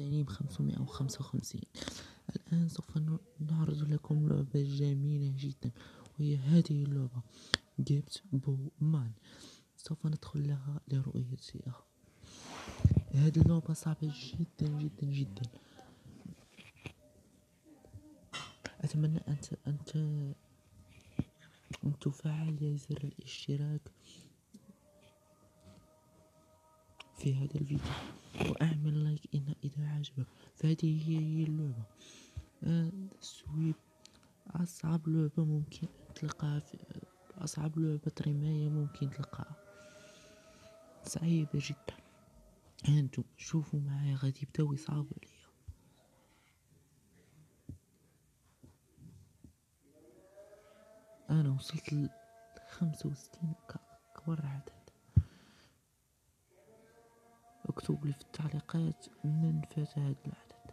وخمسة وخمسين. الآن سوف نعرض لكم لعبة جميلة جدا وهي هذه اللعبة جيبت بو مان سوف ندخل لها لرؤيتها. هذه اللعبة صعبة جدا جدا جدا. أتمنى أن أنت أن تفعل زر الاشتراك في هذا الفيديو. وأعمل لايك إن إذا عجبك فهذه هي اللعبة السويب أصعب لعبة ممكن تلقاها في أصعب لعبة رماية ممكن تلقاها صعيبة جدا。أنتم شوفوا معايا غادي يبداو يصعبوا عليا。أنا وصلت لخمسة وستين كبر عدد اكتب لي في التعليقات من فات هذا العدد.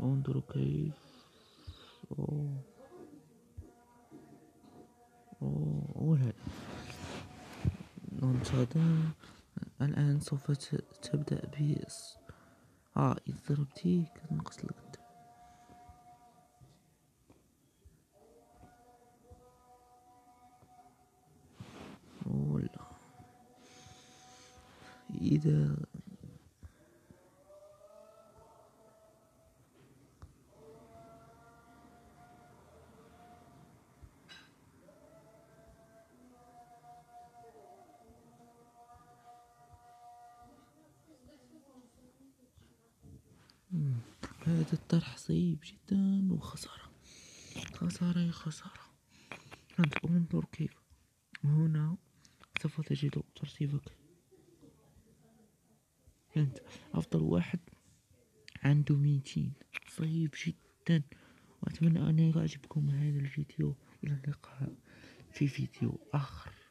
انظروا كيف. أوه. ننتظر. الآن سوف تبدأ ب آه إذا ضربتي كتنقص إذا هذا الطرح صعيب جدا وخسارة. خسارة خسارة. انظر كيف؟ هنا سوف تجد ترتيبك. فهمت أفضل واحد عنده ميتين. صعيب جدا. وأتمنى أن يعجبكم هذا الفيديو. إلى اللقاء في فيديو آخر.